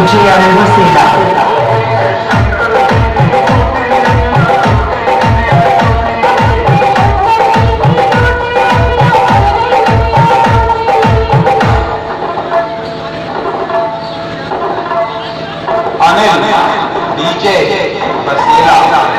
Luciano Moseda. DJ बसेरा